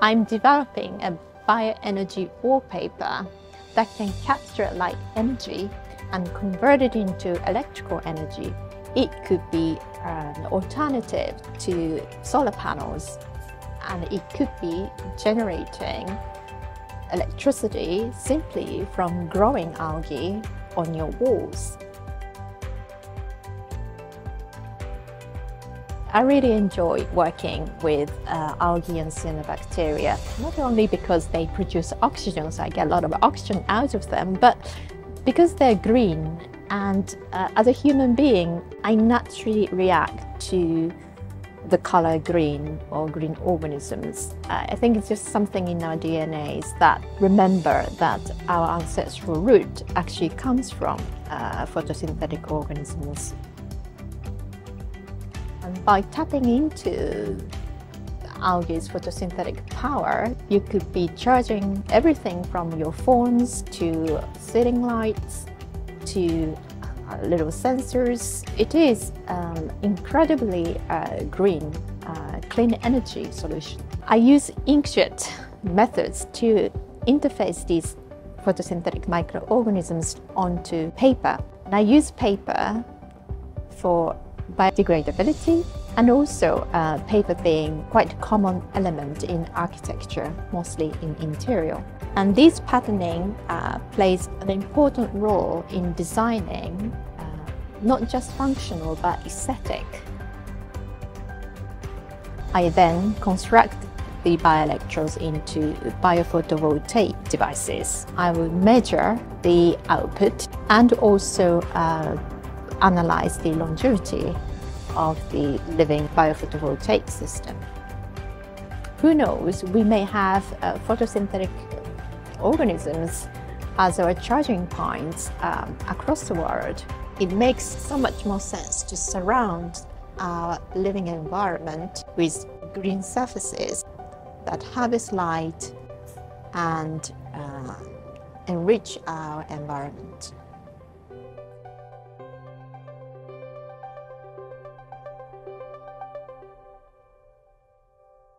I'm developing a bioenergy wallpaper that can capture light energy and convert it into electrical energy. It could be an alternative to solar panels and it could be generating electricity simply from growing algae on your walls. I really enjoy working with uh, algae and cyanobacteria, not only because they produce oxygen, so I get a lot of oxygen out of them, but because they're green and uh, as a human being, I naturally react to the color green or green organisms. Uh, I think it's just something in our DNAs that remember that our ancestral root actually comes from uh, photosynthetic organisms. And by tapping into algae's photosynthetic power, you could be charging everything from your phones to ceiling lights to uh, little sensors. It is um, incredibly uh, green, uh, clean energy solution. I use inkjet methods to interface these photosynthetic microorganisms onto paper. And I use paper for biodegradability and also uh, paper being quite a common element in architecture, mostly in interior. And this patterning uh, plays an important role in designing uh, not just functional but aesthetic. I then construct the bioelectrodes into biophotovoltaic devices. I will measure the output and also uh, analyze the longevity of the living biophotovoltaic system. Who knows, we may have uh, photosynthetic organisms as our charging points um, across the world. It makes so much more sense to surround our living environment with green surfaces that harvest light and uh, enrich our environment.